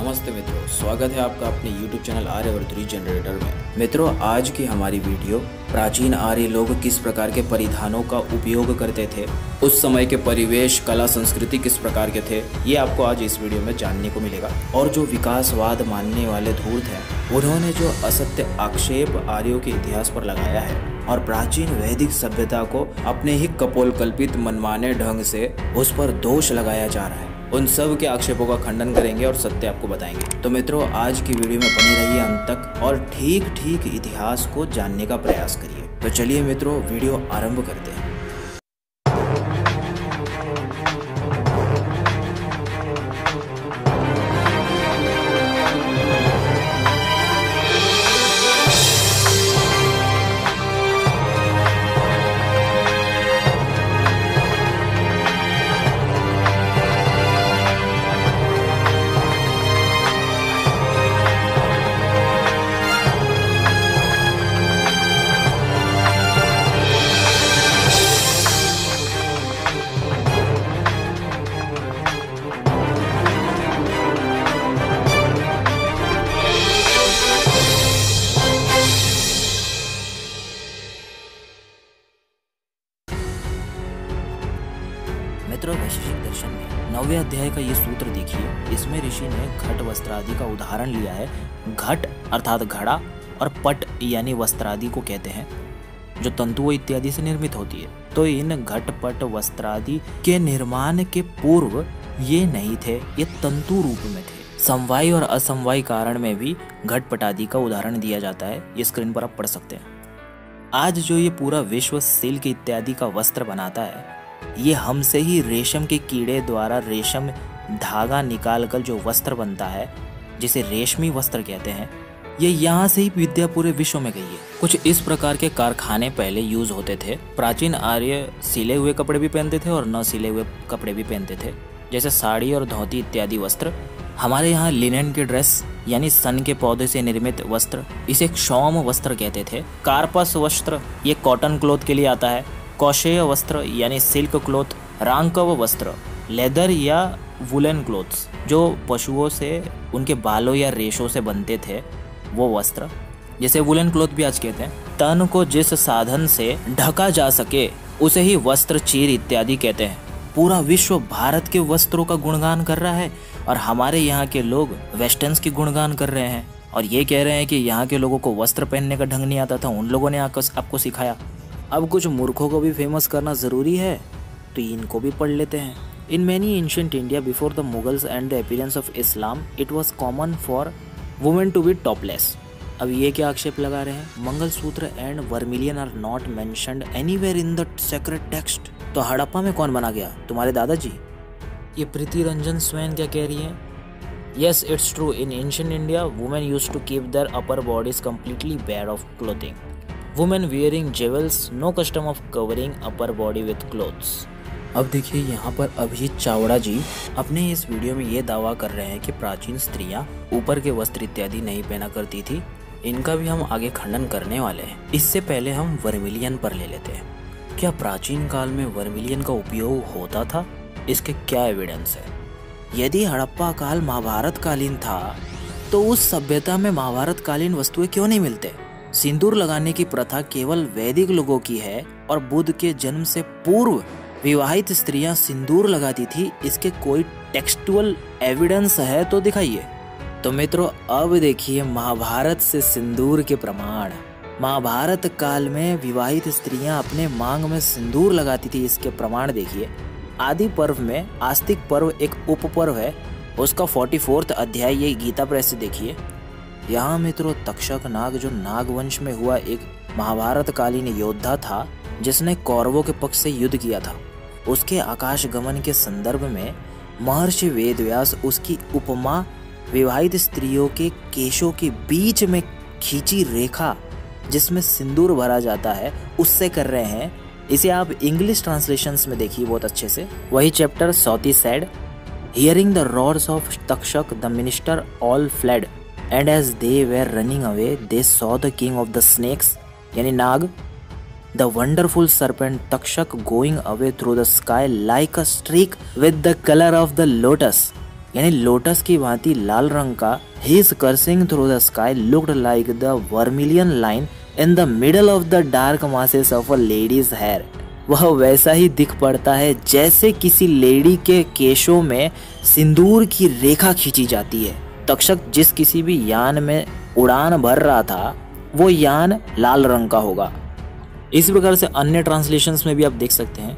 नमस्ते मित्रों, स्वागत है आपका अपने YouTube चैनल आर्यवर्त जनरेटर में। मित्रों, आज की हमारी वीडियो, प्राचीन आर्य लोग किस प्रकार के परिधानों का उपयोग करते थे, उस समय के परिवेश, कला, संस्कृति किस प्रकार के थे, ये आपको आज इस वीडियो में जानने को मिलेगा। और जो विकासवाद मानने वाले धूर्त हैं, उन्होंने जो असत्य आक्षेप आर्यों के इतिहास पर लगाया है, और प्राचीन वैदिक सभ्यता को अपने ही कपोल कल्पित मनमाने ढंग से उस पर दोष लगाया जा रहा है। उन सब के आक्षेपों का खंडन करेंगे और सत्य आपको बताएँगे। तो मित्रों, आज की वीडियो में बनी रहिए अंत तक और ठीक ठीक इतिहास को जानने का प्रयास करिए। तो चलिए मित्रों, वीडियो आरंभ करते हैं। अर्थात घड़ा और पट यानी वस्त्रादि को कहते हैं, जो तंतुओं इत्यादि से निर्मित होती है। तो इन घट पट वस्त्रादि के निर्माण के पूर्व ये नहीं थे, ये तंतु रूप में थे। समवाय और असमवाय कारण में भी घटपट आदि का उदाहरण दिया जाता है, ये स्क्रीन पर आप पढ़ सकते हैं। आज जो ये पूरा विश्व सिल्क इत्यादि का वस्त्र बनाता है, ये हमसे ही रेशम के कीड़े द्वारा रेशम धागा निकालकर जो वस्त्र बनता है, जिसे रेशमी वस्त्र कहते हैं ये यहाँ से ही विद्या पूरे विश्व में गई है। कुछ इस प्रकार के कारखाने पहले यूज़ होते थे। प्राचीन आर्य सिले हुए कपड़े भी पहनते थे और न सिले हुए कपड़े भी पहनते थे। जैसे साड़ी और धोती इत्यादि वस्त्र। हमारे यहाँ लिनन के ड्रेस यानी सन के पौधे से निर्मित वस्त्र, इसे क्षौम वस्त्र कहते थे। कार्पस वस्त्र, ये कॉटन क्लोथ के लिए आता है। कौशेय वस्त्र, यानी सिल्क क्लोथ रांकव वस्त्र लेदर या वुलन क्लोथ्स जो पशुओं से, उनके बालों या रेशों से बनते थे। वो वस्त्र, जैसे वुलन क्लोथ भी आज कहते हैं, तन को जिस साधन से ढका जा सके, उसे ही वस्त्र चीर इत्यादि कहते हैं। पूरा विश्व भारत के वस्त्रों का गुणगान कर रहा है और हमारे यहाँ के लोग वेस्टर्न्स की गुणगान कर रहे हैं और ये कह रहे हैं कि यहाँ के लोगों को वस्त्र पहनने का ढंग नहीं आता था, उन लोगों ने आपको सिखाया। अब कुछ मूर्खों को भी फ़ेमस करना ज़रूरी है तो इनको भी पढ़ लेते हैं। In many ancient India before the Mughals and the appearance of Islam it was common for women to be topless अब ये क्या आक्षेप लगा रहे हैं? Mangalsutra and vermilion are not men anywhere in the text तो हड़प्पा में कौन बना गया? तुम्हारे दादाजी? ये प्रीति रंजन स्वयं क्या कह रही है? Yes it's true in ancient India women use to keep their upper bodies completely bad of clothing women wearing jewels no custom of covering upper body with clothes अब देखिए, यहाँ पर अभिजीत चावड़ा जी अपने इस वीडियो में ये दावा कर रहे हैं कि प्राचीन स्त्रियाँ ऊपर के वस्त्र इत्यादि नहीं पहना करती थी। इनका भी हम आगे खंडन करने वाले हैं। इससे पहले हम वर्मिलियन पर ले लेते हैं। क्या प्राचीन काल में वर्मिलियन का उपयोग होता था? इसके क्या एविडेंस है? यदि हड़प्पा काल महाभारत कालीन था तो उस सभ्यता में महाभारत कालीन वस्तुएँ क्यों नहीं मिलते? सिंदूर लगाने की प्रथा केवल वैदिक लोगों की है और बुद्ध के जन्म से पूर्व विवाहित स्त्रियाँ सिंदूर लगाती थी, इसके कोई टेक्सटुअल एविडेंस है तो दिखाइए। तो मित्रों, अब देखिए महाभारत से सिंदूर के प्रमाण। महाभारत काल में विवाहित स्त्रियाँ अपने मांग में सिंदूर लगाती थी, इसके प्रमाण देखिए। आदि पर्व में आस्तिक पर्व एक उप पर्व है, उसका फोर्टी फोर्थ अध्याय ये गीता प्रेस से देखिए। यहाँ मित्रों, तक्षक नाग जो नागवंश में हुआ एक महाभारत कालीन योद्धा था, जिसने कौरवों के पक्ष से युद्ध किया था। उसके आकाश गमन के संदर्भ में महर्षि वेदव्यास उसकी उपमा विवाहित स्त्रियों के केशों के बीच में खींची रेखा, जिसमें सिंदूर भरा जाता है, उससे कर रहे हैं। इसे आप इंग्लिश ट्रांसलेशन में देखिए बहुत अच्छे से। वही chapter Sauti said hearing the words of Takshak the minister all fled and as they were running away they saw the king of the snakes यानी नाग the wonderful serpent Takshak going away through the sky like a streak with the colour of the lotus यानी lotus की भांति लाल रंग का his coursing through the sky looked like the vermilion line in the middle of the dark masses of a lady's hair वह वैसा ही दिख पड़ता है जैसे किसी लेडी के केशों में सिंदूर की रेखा खींची जाती है। तक्षक जिस किसी भी यान में उड़ान भर रहा था, वो यान लाल रंग का होगा। इसी प्रकार से अन्य ट्रांसलेशन में भी आप देख सकते हैं।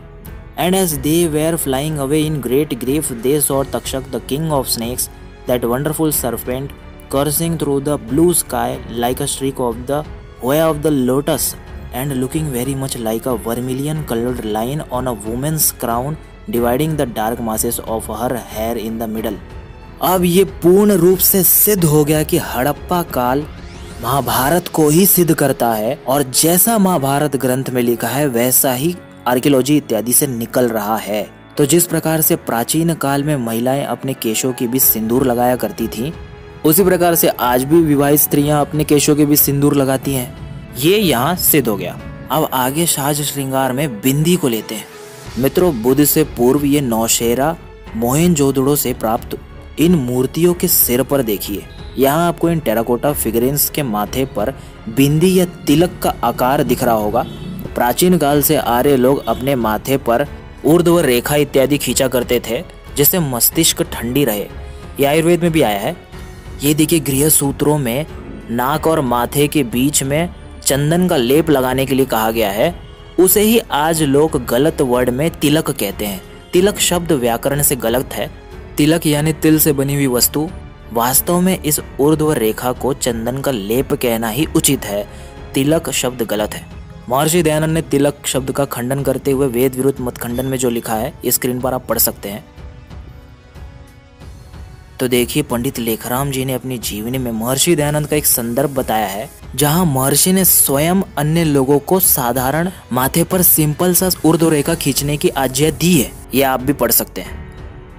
And as they were flying away in great grief they saw Takshak the king of snakes that wonderful serpent coursing through the blue sky like a streak of the way of the lotus and looking very much like a vermilion coloured line on a women's crown dividing the dark masses of her hair in the middle अब ये पूर्ण रूप से सिद्ध हो गया कि हड़प्पा काल महाभारत को ही सिद्ध करता है और जैसा महाभारत ग्रंथ में लिखा है, वैसा ही आर्कियोलॉजी इत्यादि से निकल रहा है। तो जिस प्रकार से प्राचीन काल में महिलाएँ अपने केशों के बीच सिंदूर लगाया करती थी, उसी प्रकार से आज भी विवाहित स्त्रियाँ अपने केशों के बीच सिंदूर लगाती हैं। ये यहाँ सिद्ध हो गया। अब आगे साज श्रृंगार में बिंदी को लेते हैं। मित्रों, बुद्ध से पूर्व ये नौशेरा मोहन जोदड़ो से प्राप्त इन मूर्तियों के सिर पर देखिए। यहाँ आपको इन टेराकोटा फिगरेंस के माथे पर बिंदी या तिलक का आकार दिख रहा होगा। प्राचीन काल से आर्य लोग अपने माथे पर ऊर्ध्व रेखा इत्यादि खींचा करते थे, जिससे मस्तिष्क ठंडी रहे। यह आयुर्वेद में भी आया है। ये देखिए, गृह सूत्रों में नाक और माथे के बीच में चंदन का लेप लगाने के लिए कहा गया है। उसे ही आज लोग गलत वर्ड में तिलक कहते हैं। तिलक शब्द व्याकरण से गलत है। तिलक यानी तिल से बनी हुई वस्तु। वास्तव में इस ऊर्ध्व रेखा को चंदन का लेप कहना ही उचित है। तिलक शब्द गलत है। महर्षि दयानंद ने तिलक शब्द का खंडन करते हुए वेद विरुद्ध मत खंडन में जो लिखा है स्क्रीन पर आप पढ़ सकते हैं। तो देखिए, पंडित लेखराम जी ने अपनी जीवनी में महर्षि दयानंद का एक संदर्भ बताया है, जहाँ महर्षि ने स्वयं अन्य लोगों को साधारण माथे पर सिंपल सा उर्दू रेखा खींचने की आज्ञा दी है। ये आप भी पढ़ सकते हैं।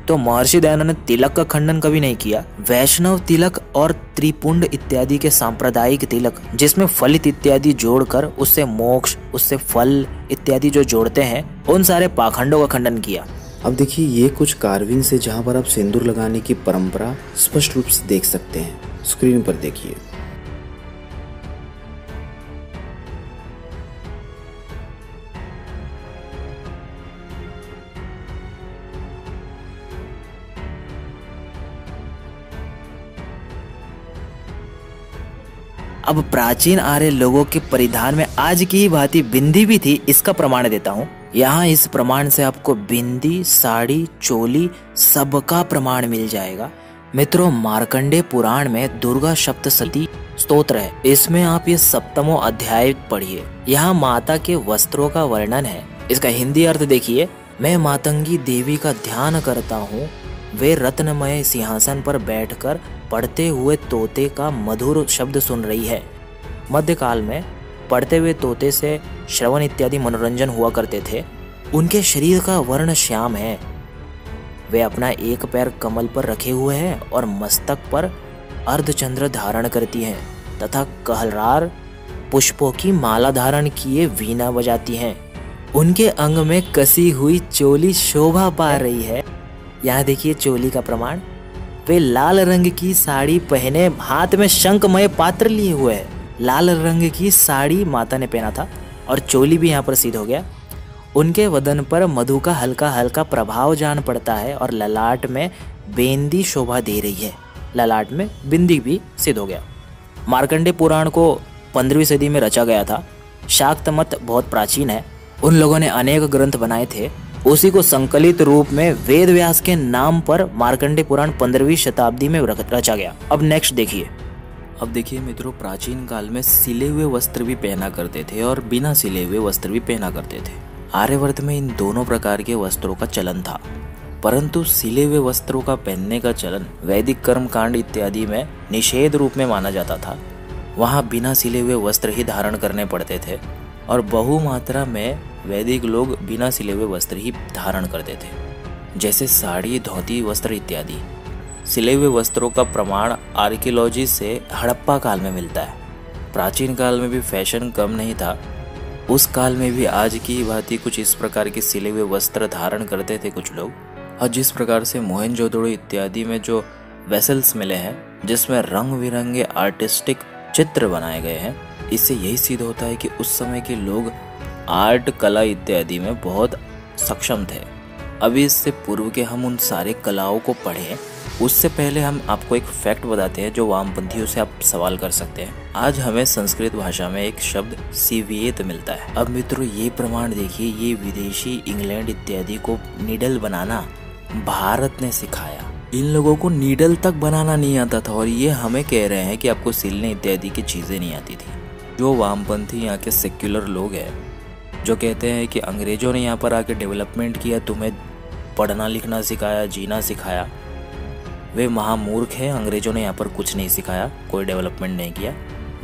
तो महर्षि दयानंद तिलक का खंडन कभी नहीं किया। वैष्णव तिलक और त्रिपुंड इत्यादि के सांप्रदायिक तिलक, जिसमें फलित इत्यादि जोड़कर उससे मोक्ष, उससे फल इत्यादि जो जोड़ते हैं, उन सारे पाखंडों का खंडन किया। अब देखिए, ये कुछ कार्विंग से जहाँ पर आप सिंदूर लगाने की परंपरा स्पष्ट रूप से देख सकते हैं। स्क्रीन पर देखिए। अब प्राचीन आर्य लोगों के परिधान में आज की ही भांति बिंदी भी थी, इसका प्रमाण देता हूँ। यहाँ इस प्रमाण से आपको बिंदी, साड़ी, चोली सबका प्रमाण मिल जाएगा। मित्रों, मार्कंडे पुराण में दुर्गा सप्तशती स्तोत्र है। इसमें आप ये सप्तमो अध्याय पढ़िए। यहाँ माता के वस्त्रों का वर्णन है। इसका हिंदी अर्थ देखिए। मैं मातंगी देवी का ध्यान करता हूँ। वे रत्नमय सिंहासन पर बैठकर पढ़ते हुए तोते का मधुर शब्द सुन रही है। मध्यकाल में पढ़ते हुए तोते से श्रवण इत्यादि मनोरंजन हुआ करते थे। उनके शरीर का वर्ण श्याम है। वे अपना एक पैर कमल पर रखे हुए हैं और मस्तक पर अर्धचंद्र धारण करती हैं तथा कहलरार पुष्पों की माला धारण किए वीणा बजाती हैं। उनके अंग में कसी हुई चोली शोभा पा रही है। यहाँ देखिए चोली का प्रमाण। वे लाल रंग की साड़ी पहने हाथ में शंखमय पात्र लिए हुए है। लाल रंग की साड़ी माता ने पहना था और चोली भी यहाँ पर सिद्ध हो गया। उनके वदन पर मधु का हल्का हल्का प्रभाव जान पड़ता है और ललाट में बेंदी शोभा दे रही है। ललाट में बिंदी भी सिद्ध हो गया। मार्कंडे पुराण को पंद्रहवीं सदी में रचा गया था। शाक्त मत बहुत प्राचीन है। उन लोगों ने अनेक ग्रंथ बनाए थे। उसी को संकलित रूप में वेद व्यास के नाम पर मार्कंडे पुराण पंद्रहवीं शताब्दी में रचा गया। अब नेक्स्ट देखिए। अब देखिए मित्रों, प्राचीन काल में सिले हुए वस्त्र भी पहना करते थे और बिना सिले हुए वस्त्र भी पहना करते थे। आर्यवर्त में इन दोनों प्रकार के वस्त्रों का चलन था। परंतु सिले हुए वस्त्रों का पहनने का चलन वैदिक कर्म कांड इत्यादि में निषेध रूप में माना जाता था। वहाँ बिना सिले हुए वस्त्र ही धारण करने पड़ते थे और बहुमात्रा में वैदिक लोग बिना सिले हुए वस्त्र ही धारण करते थे, जैसे साड़ी, धोती, वस्त्र इत्यादि। सिले हुए वस्त्रों का प्रमाण आर्कियोलॉजी से हड़प्पा काल में मिलता है। प्राचीन काल में भी फ़ैशन कम नहीं था। उस काल में भी आज की भांति कुछ इस प्रकार के सिले हुए वस्त्र धारण करते थे कुछ लोग। और जिस प्रकार से मोहनजोदड़ो इत्यादि में जो वेसल्स मिले हैं, जिसमें रंग बिरंगे आर्टिस्टिक चित्र बनाए गए हैं, इससे यही सिद्ध होता है कि उस समय के लोग आर्ट, कला इत्यादि में बहुत सक्षम थे। अभी इससे पूर्व के हम उन सारे कलाओं को पढ़ें, उससे पहले हम आपको एक फैक्ट बताते हैं जो वामपंथियों से आप सवाल कर सकते हैं। आज हमें संस्कृत भाषा में एक शब्द, सीवियत, मिलता है। अब मित्रों, ये प्रमाण देखिए, ये विदेशी इंग्लैंड इत्यादि को निडल बनाना भारत ने सिखाया। इन लोगों को नीडल तक बनाना नहीं आता था और ये हमें कह रहे हैं कि आपको सिलने इत्यादि की चीज़ें नहीं आती थी। जो वामपंथी यहाँ के सेक्युलर लोग हैं जो कहते हैं कि अंग्रेज़ों ने यहाँ पर आके डेवलपमेंट किया, तुम्हें पढ़ना, लिखना सिखाया, जीना सिखाया। वे महामूर्ख हैं, अंग्रेज़ों ने यहाँ पर कुछ नहीं सिखाया, कोई डेवलपमेंट नहीं किया।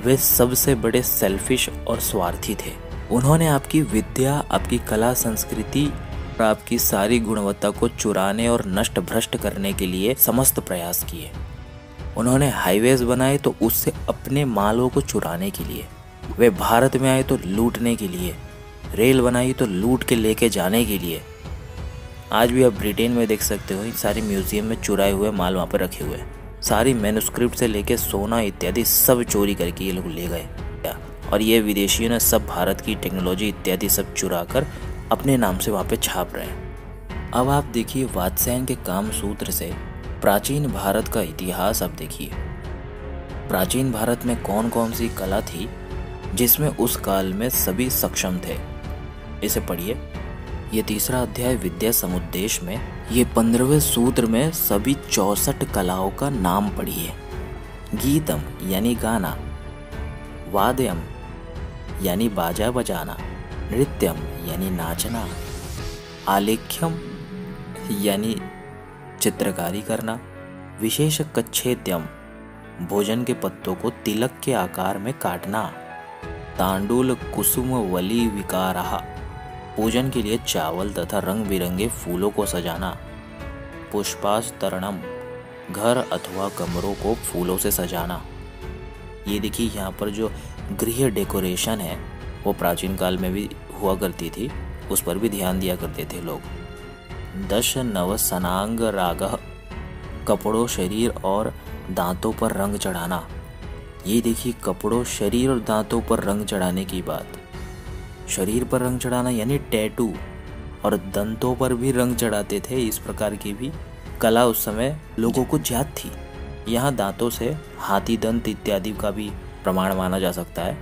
वे सबसे बड़े सेल्फिश और स्वार्थी थे। उन्होंने आपकी विद्या, आपकी कला, संस्कृति और आपकी सारी गुणवत्ता को चुराने और नष्ट भ्रष्ट करने के लिए समस्त प्रयास किए। उन्होंने हाईवेज बनाए तो उससे अपने मालों को चुराने के लिए। वे भारत में आए तो लूटने के लिए। रेल बनाई तो लूट के लेके जाने के लिए। आज भी आप ब्रिटेन में देख सकते हो, इन सारी म्यूज़ियम में चुराए हुए माल वहाँ पर रखे हुए सारी मैनुस्क्रिप्ट से लेके सोना इत्यादि सब चोरी करके ये लोग ले गए। और ये विदेशियों ने सब भारत की टेक्नोलॉजी इत्यादि सब चुरा कर अपने नाम से वहाँ पे छाप रहे हैं। अब आप देखिए वात्स्यायन के काम सूत्र से प्राचीन भारत का इतिहास आप देखिए। प्राचीन भारत में कौन कौन सी कला थी जिसमें उस काल में सभी सक्षम थे? इसे पढ़िए। ये तीसरा अध्याय विद्या समुद्देश में, ये पंद्रहवें सूत्र में सभी चौसठ कलाओं का नाम पढ़िए। गीतम, यानी गाना। वाद्यम, यानी बाजा बजाना। नृत्यम, यानी नाचना। आलेख्यम, यानी चित्रकारी करना। विशेष कच्छेद्यम, भोजन के पत्तों को तिलक के आकार में काटना। तांडुल कुसुम वली विकारा पूजन के लिए चावल तथा रंग बिरंगे फूलों को सजाना। पुष्पास्तरणम घर अथवा कमरों को फूलों से सजाना। ये देखिए, यहाँ पर जो गृह डेकोरेशन है, वो प्राचीन काल में भी हुआ करती थी, उस पर भी ध्यान दिया करते थे लोग। दश नव सनांग राग, कपड़ों, शरीर और दांतों पर रंग चढ़ाना। ये देखिए, कपड़ों, शरीर और दांतों पर रंग चढ़ाने की बात। शरीर पर रंग चढ़ाना यानी टैटू और दंतों पर भी रंग चढ़ाते थे, इस प्रकार की भी कला उस समय लोगों को ज्ञात थी। यहाँ दांतों से हाथी दंत इत्यादि का भी प्रमाण माना जा सकता है।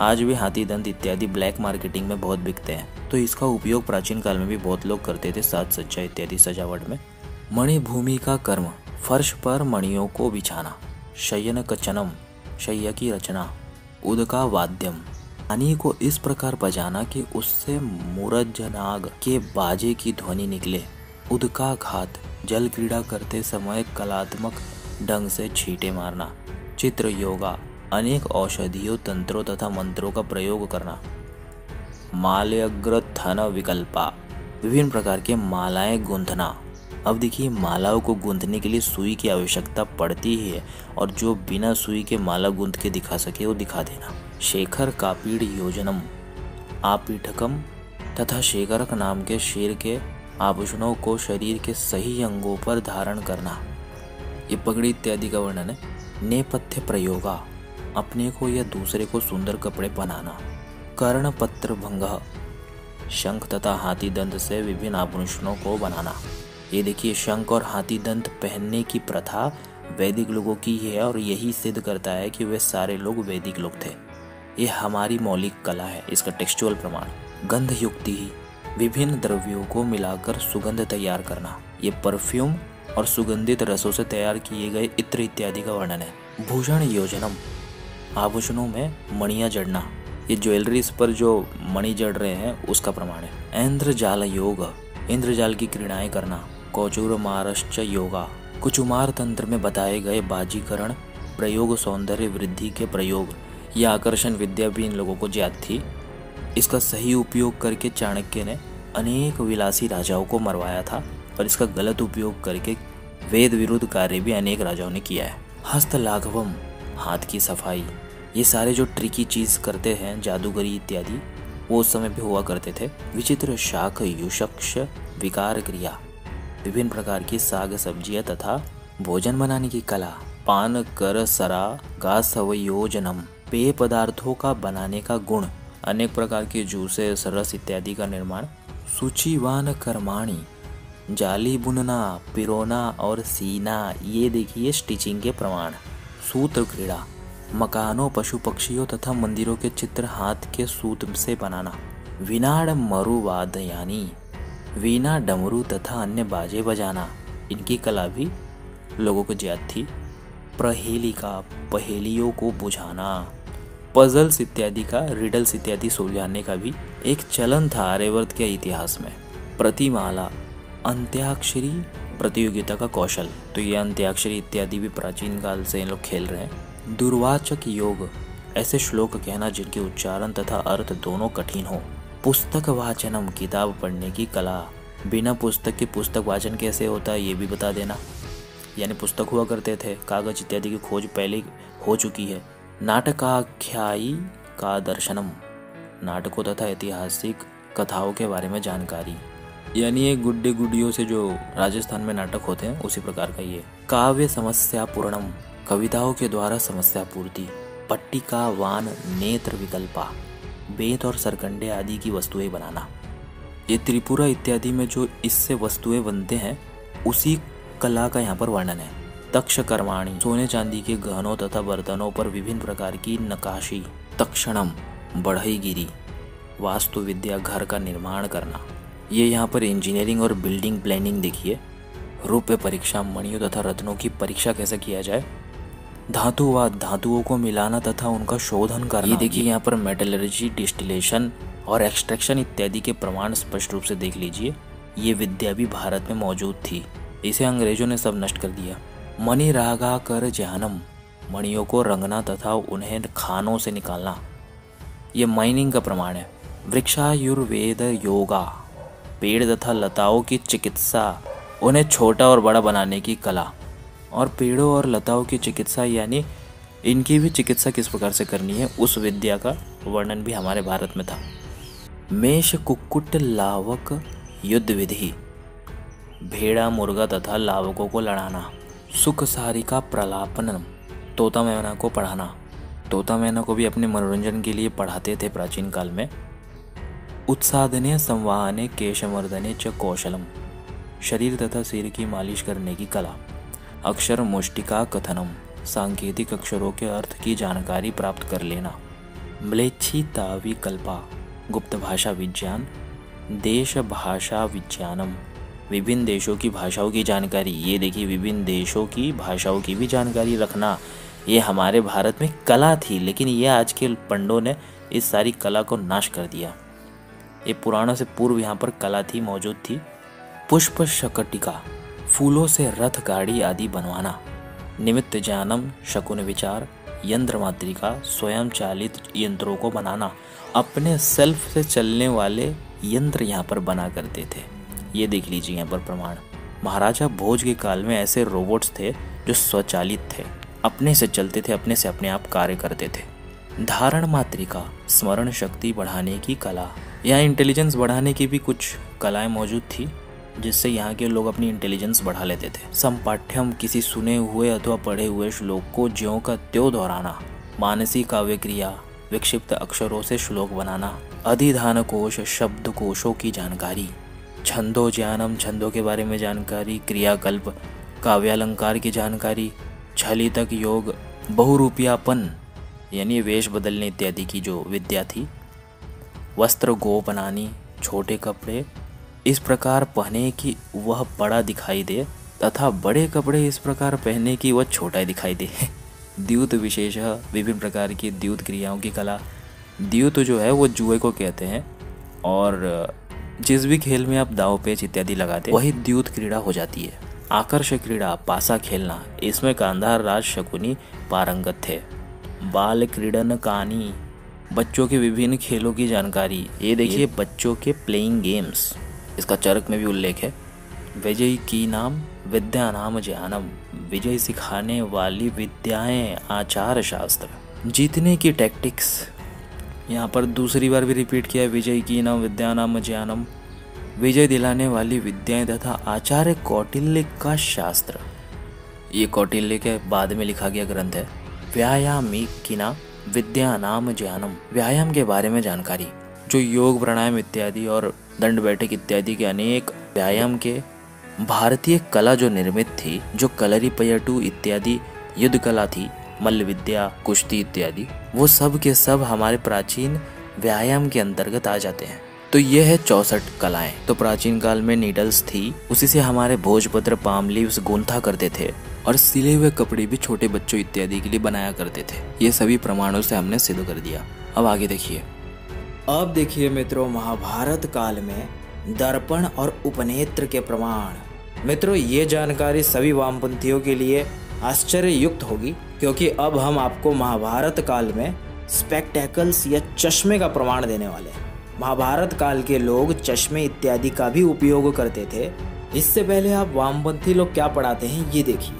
आज भी हाथी दंत इत्यादि ब्लैक मार्केटिंग में बहुत बिकते हैं। तो इसका उपयोग प्राचीन काल में भी बहुत लोग करते थे, साज सज्जा इत्यादि सजावट में। मणिभूमि का कर्म, फर्श पर मणियों को बिछाना शयन कचनम शैया की रचना उदका वाद्यम पानी को इस प्रकार बजाना कि उससे मुरजनाग के बाजे की ध्वनि निकले। उदका घात, जल क्रीड़ा करते समय कलात्मक ढंग से छींटे मारना। चित्र योगा, अनेक औषधियों, तंत्रों तथा मंत्रों का प्रयोग करना। माल्यग्र थन विकल्पा, विभिन्न प्रकार के मालाएँ गूंथना। अब देखिए, मालाओं को गूंथने के लिए सुई की आवश्यकता पड़ती ही है और जो बिना सुई के माला गूंथ के दिखा सके वो दिखा देना। शेखर कापीड़ योजनम, आपीठकम तथा शेखरक नाम के शेर के आभूषणों को शरीर के सही अंगों पर धारण करना। ये पगड़ी इत्यादि का वर्णन है। नेपथ्य प्रयोगा, अपने को या दूसरे को सुंदर कपड़े पहनाना कर्ण पत्र भंग, शंख तथा हाथी दंत से विभिन्न आभूषणों को बनाना। ये देखिए, शंख और हाथी दंत पहनने की प्रथा वैदिक लोगों की है और यही सिद्ध करता है कि वे सारे लोग वैदिक लोग थे। ये हमारी मौलिक कला है, इसका टेक्सचुअल प्रमाण। गंध युक्ति ही विभिन्न द्रव्यों को मिलाकर सुगंध तैयार करना। ये परफ्यूम और सुगंधित रसों से तैयार किए गए इत्र इत्यादि का वर्णन है। भूषण योजनम, आभूषणों में मणिया जड़ना। ये ज्वेलरीज पर जो मणि जड़ रहे हैं, उसका प्रमाण है। इंद्रजाल योग, इंद्रजाल की क्रीड़ाएँ करना। कौचुर मारश्च योगा। कुचुमार तंत्र में बताए गए बाजीकरण, प्रयोग सौंदर्य वृद्धि के प्रयोग। यह आकर्षण विद्या भी इन लोगों को ज्ञात थी। इसका सही उपयोग करके चाणक्य ने अनेक विलासी राजाओं को मरवाया था और इसका गलत उपयोग करके वेद विरुद्ध कार्य भी अनेक राजाओं ने किया है। हस्त लाघवम, हाथ की सफ़ाई, ये सारे जो ट्रिकी चीज़ करते हैं, जादूगरी इत्यादि, वो उस समय भी हुआ करते थे। विचित्र शाख, युषक्ष, विकार क्रिया, विभिन्न प्रकार की साग सब्ज़ियाँ तथा भोजन बनाने की कला, पान, कर, सरा गा सवयोजनम पेय पदार्थों का बनाने का गुण, अनेक प्रकार के जूसेस रस इत्यादि का निर्माण। सूचीवान कर्माणी, जाली बुनना, पिरोना और सीना, ये देखिए स्टिचिंग के प्रमाण। सूत्र क्रीड़ा, मकानों, पशु पक्षियों तथा मंदिरों के चित्र हाथ के सूत से बनाना। विनाड मरुवाद यानी, वीणा डमरू तथा अन्य बाजे बजाना। इनकी कला भी लोगों को ज्ञात थी। प्रहेलिका, पहेलियों को बुझाना। पजल्स इत्यादि का रिडल्स इत्यादि सुलझाने का भी एक चलन था आर्यवर्त के इतिहास में। प्रतिमाला, अंत्याक्षरी प्रतियोगिता का कौशल। तो ये अंत्याक्षरी इत्यादि भी प्राचीन काल से इन लोग खेल रहे हैं। दुर्वाचक योग, ऐसे श्लोक कहना जिनके उच्चारण तथा अर्थ दोनों कठिन हो। पुस्तक वाचनम, किताब पढ़ने की कला। बिना पुस्तक के पुस्तक वाचन कैसे होता है, ये भी बता देना। यानी पुस्तक हुआ करते थे, कागज़ इत्यादि की खोज पहले हो चुकी है। नाटकाख्यायी का दर्शनम नाटकों तथा ऐतिहासिक कथाओं के बारे में जानकारी। यानी ये गुड्डे गुड्डियों से जो राजस्थान में नाटक होते हैं, उसी प्रकार का ये। काव्य समस्या पूर्णम कविताओं के द्वारा समस्या पूर्ति पट्टिका वान नेत्र विकल्पा, बेत और सरकंडे आदि की वस्तुएँ बनाना। ये त्रिपुरा इत्यादि में जो इससे वस्तुएँ बनते हैं, उसी कला का यहाँ पर वर्णन है। तक्ष कर्माणी सोने चांदी के गहनों तथा बर्तनों पर विभिन्न प्रकार की नकाशी, तक्षणम, बढ़ईगिरी, वास्तु विद्या घर का निर्माण करना। ये यहाँ पर इंजीनियरिंग और बिल्डिंग प्लानिंग देखिए। रूप्य परीक्षा, मणियों तथा रत्नों की परीक्षा कैसे किया जाए? धातुवाद धातुओं को मिलाना तथा उनका शोधन करना। ये देखिए यहाँ पर मेटलर्जी डिस्टिलेशन और एक्सट्रैक्शन इत्यादि के प्रमाण स्पष्ट रूप से देख लीजिए। ये विद्या भी भारत में मौजूद थी। इसे अंग्रेज़ों ने सब नष्ट कर दिया। मणि रागा कर जहनम, मणियों को रंगना तथा उन्हें खानों से निकालना। ये माइनिंग का प्रमाण है। वृक्षायुर्वेद योगा, पेड़ तथा लताओं की चिकित्सा, उन्हें छोटा और बड़ा बनाने की कला। और पेड़ों और लताओं की चिकित्सा यानी इनकी भी चिकित्सा किस प्रकार से करनी है, उस विद्या का वर्णन भी हमारे भारत में था। मेष कुक्कुट लावक युद्ध विधि, भेड़ा मुर्गा तथा लावकों को लड़ाना। सुख सारी का प्रलापन तोता मैना को पढ़ाना। तोता मैना को भी अपने मनोरंजन के लिए पढ़ाते थे प्राचीन काल में। उत्साधने संवाहने केशमर्दने च कौशलम। शरीर तथा सिर की मालिश करने की कला। अक्षर मुष्टिका कथनम। सांकेतिक अक्षरों के अर्थ की जानकारी प्राप्त कर लेना। म्लेच्छिता विकल्पा गुप्त भाषा विज्ञान। देश भाषा विज्ञानम। विभिन्न देशों की भाषाओं की जानकारी। ये देखिए, विभिन्न देशों की भाषाओं की भी जानकारी रखना। ये हमारे भारत में कला थी, लेकिन ये आज के पंडों ने इस सारी कला को नाश कर दिया। ये पुराणों से पूर्व यहाँ पर कला थी, मौजूद थी। पुष्प शकटिका, फूलों से रथ गाड़ी आदि बनवाना। निमित्त जानम, शकुन विचार, यंत्र मातृका, स्वयं चालित यंत्रों को बनाना। अपने सेल्फ से चलने वाले यंत्र यहाँ पर बना करते थे। ये देख लीजिए यहाँ पर प्रमाण। महाराजा भोज के काल में ऐसे रोबोट्स थे जो स्वचालित थे, अपने से चलते थे, अपने से अपने आप कार्य करते थे। धारण मात्रिका, स्मरण शक्ति बढ़ाने की कला। यहाँ इंटेलिजेंस बढ़ाने की भी कुछ कलाएँ मौजूद थी, जिससे यहाँ के लोग अपनी इंटेलिजेंस बढ़ा लेते थे। संपाठ्यम किसी सुने हुए अथवा पढ़े हुए श्लोक को ज्यो का त्यो दोहराना, मानसिक काव्य क्रिया विक्षिप्त अक्षरों से श्लोक बनाना अधिधान कोश शब्द कोशों की जानकारी। छंदो ज्ञानम, छंदों के बारे में जानकारी, क्रियाकल्प, काव्यालंकार की जानकारी, छली तक योग, बहुरूपियापन, यानी वेश बदलने इत्यादि की जो विद्या थी। वस्त्र गो बनानी छोटे कपड़े, इस प्रकार पहने कि वह बड़ा दिखाई दे, तथा बड़े कपड़े इस प्रकार पहने कि वह छोटा दिखाई दे। द्यूत विशेष, विभिन्न प्रकार की द्यूत क्रियाओं की कला। द्यूत जो है, वो जुए को कहते हैं, और जिस भी खेल में आप दाव पेच इत्यादि लगाते वही द्यूत क्रीड़ा हो जाती है। आकर्षक क्रीड़ा पासा खेलना इसमें कांधार राज शकुनी पारंगत थे। बाल क्रीडन कहानी बच्चों के विभिन्न खेलों की जानकारी। ये देखिए बच्चों के प्लेइंग गेम्स इसका चरक में भी उल्लेख है। विजय की नाम विद्या नाम ज्ञानम विजय सिखाने वाली विद्याएँ आचार शास्त्र। जीतने की टैक्टिक्स यहाँ पर दूसरी बार भी रिपीट किया विजय की नाम विद्यानाम ज्ञानम विजय दिलाने वाली विद्याएँ तथा आचार्य कौटिल्य का शास्त्र। ये कौटिल्य के बाद में लिखा गया ग्रंथ है। व्यायामी किना विद्या नाम ज्ञानम व्यायाम के बारे में जानकारी, जो योग, प्राणायाम इत्यादि और दंड बैठक इत्यादि के अनेक व्यायाम के भारतीय कला जो निर्मित थी, जो कलरी पयटू इत्यादि युद्ध कला थी मल्ल विद्या कुश्ती इत्यादि, वो सब के सब हमारे प्राचीन व्यायाम के अंतर्गत आ जाते हैं। तो ये है चौसठ कलाएँ। तो प्राचीन काल में नीडल्स थी, उसी से हमारे भोजपत्र पाम लीव्स गूंथा करते थे और सिले हुए कपड़े भी छोटे बच्चों इत्यादि के लिए बनाया करते थे। ये सभी प्रमाणों से हमने सिद्ध कर दिया। अब आगे देखिए। अब देखिए मित्रों, महाभारत काल में दर्पण और उपनेत्र के प्रमाण। मित्रों, ये जानकारी सभी वामपंथियों के लिए आश्चर्य युक्त होगी। क्योंकि अब हम आपको महाभारत काल में स्पेक्टेकल्स या चश्मे का प्रमाण देने वाले हैं। महाभारत काल के लोग चश्मे इत्यादि का भी उपयोग करते थे। इससे पहले आप वामपंथी लोग क्या पढ़ाते हैं, ये देखिए।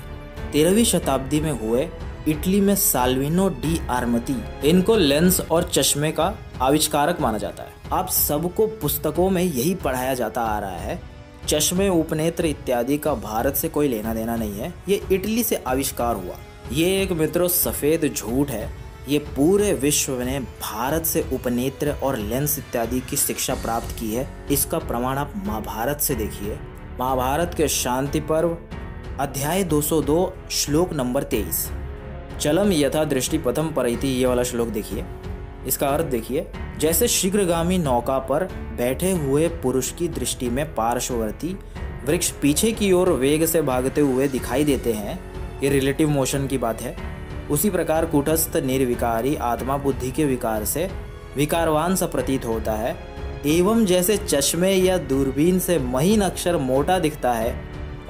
तेरहवीं शताब्दी में हुए इटली में साल्विनो डी आर्मती, इनको लेंस और चश्मे का आविष्कारक माना जाता है। आप सबको पुस्तकों में यही पढ़ाया जाता आ रहा है, चश्मे, उपनेत्र इत्यादि का भारत से कोई लेना देना नहीं है, ये इटली से आविष्कार हुआ। ये एक मित्रों सफ़ेद झूठ है। ये पूरे विश्व ने भारत से उपनेत्र और लेंस इत्यादि की शिक्षा प्राप्त की है। इसका प्रमाण आप महाभारत से देखिए। महाभारत के शांति पर्व, अध्याय 202 श्लोक नंबर 23 चलम यथा दृष्टि पथम पर ये वाला श्लोक देखिए। इसका अर्थ देखिए, जैसे शीघ्रगामी नौका पर बैठे हुए पुरुष की दृष्टि में पार्श्ववर्ती वृक्ष पीछे की ओर वेग से भागते हुए दिखाई देते हैं ये रिलेटिव मोशन की बात है। उसी प्रकार कुटस्थ, निर्विकारी आत्मा बुद्धि के विकार से विकारवान सा प्रतीत होता है। एवं जैसे चश्मे या दूरबीन से महीन अक्षर मोटा दिखता है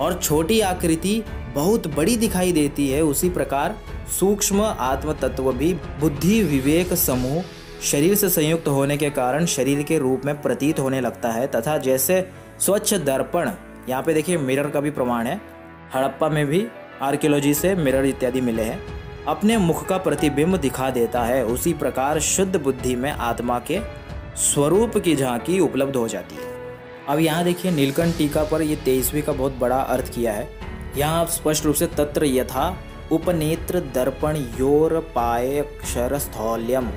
और छोटी आकृति बहुत बड़ी दिखाई देती है, उसी प्रकार सूक्ष्म आत्म तत्व भी बुद्धि, विवेक, समूह, शरीर से संयुक्त होने के कारण शरीर के रूप में प्रतीत होने लगता है। तथा जैसे स्वच्छ दर्पण, यहाँ पे देखिए मिरर का भी प्रमाण है, हड़प्पा में भी आर्कियोलॉजी से मिरर इत्यादि मिले हैं। अपने मुख का प्रतिबिंब दिखा देता है। उसी प्रकार शुद्ध बुद्धि में आत्मा के स्वरूप की झांकी उपलब्ध हो जाती है। अब यहाँ देखिए, नीलकंठ टीका पर यह तेईसवीं का बहुत बड़ा अर्थ किया है। यहाँ आप स्पष्ट रूप से तत्र यथा उपनेत्र दर्पण योर पाए अक्षर स्थौल्यम।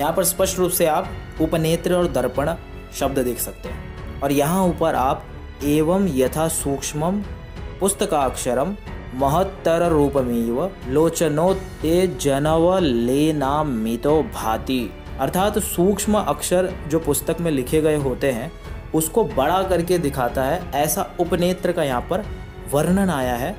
यहाँ पर स्पष्ट रूप से आप उपनेत्र और दर्पण शब्द देख सकते हैं। और यहाँ ऊपर आप एवं यथा सूक्ष्म पुस्तकाक्षरम महत्तर रूपमेव लोचनो ते जनव लेना मितो भाति। अर्थात सूक्ष्म अक्षर जो पुस्तक में लिखे गए होते हैं, उसको बड़ा करके दिखाता है, ऐसा उपनेत्र का यहाँ पर वर्णन आया है।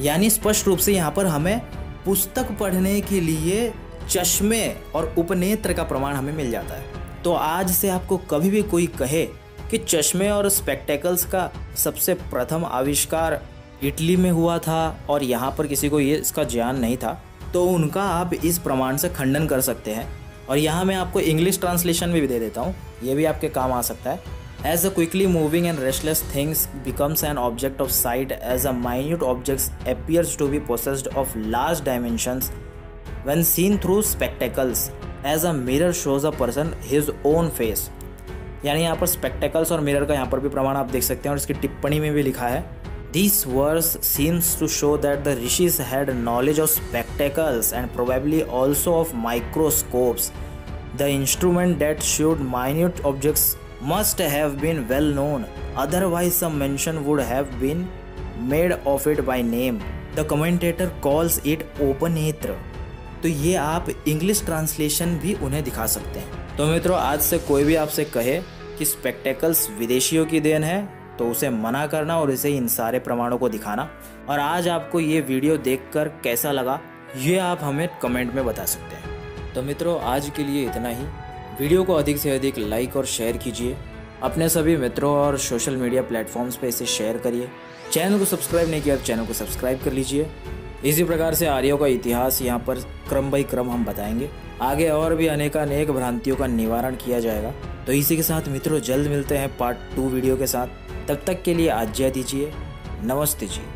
यानी स्पष्ट रूप से यहाँ पर हमें पुस्तक पढ़ने के लिए चश्मे और उपनेत्र का प्रमाण हमें मिल जाता है। तो आज से आपको कभी भी कोई कहे कि चश्मे और स्पेक्टेकल्स का सबसे प्रथम आविष्कार इटली में हुआ था और यहाँ पर किसी को ये इसका ज्ञान नहीं था तो उनका आप इस प्रमाण से खंडन कर सकते हैं। और यहाँ मैं आपको इंग्लिश ट्रांसलेशन भी दे देता हूँ, ये भी आपके काम आ सकता है। As a quickly moving and restless things becomes an object of sight as a minute object appears to be processed of large dimensions when seen through spectacles as a mirror shows a person his own face यानी यहाँ पर spectacles और mirror का यहाँ पर भी प्रमाण आप देख सकते हैं और इसकी टिप्पणी में भी लिखा है। This verse seems to show that the rishis had knowledge of spectacles and probably also of microscopes, the instrument that showed minute objects must have been well known, otherwise, some mention would have been made of it by name. The commentator calls it openetra. तो ये आप English translation भी उन्हें दिखा सकते हैं तो मित्रों आज से कोई भी आपसे कहे कि स्पेक्टेकल्स विदेशियों की देन है तो उसे मना करना और इसे इन सारे प्रमाणों को दिखाना। और आज आपको ये वीडियो देखकर कैसा लगा, ये आप हमें कमेंट में बता सकते हैं। तो मित्रों, आज के लिए इतना ही। वीडियो को अधिक से अधिक लाइक और शेयर कीजिए। अपने सभी मित्रों और सोशल मीडिया प्लेटफॉर्म्स पर इसे शेयर करिए। चैनल को सब्सक्राइब नहीं किया तो चैनल को सब्सक्राइब कर लीजिए। इसी प्रकार से आर्यों का इतिहास यहाँ पर क्रम बाई क्रम हम बताएँगे। आगे और भी अनेक अनेक भ्रांतियों का निवारण किया जाएगा। तो इसी के साथ मित्रों, जल्द मिलते हैं पार्ट टू वीडियो के साथ। तब तक के लिए आज्ञा दीजिए। नमस्ते जी।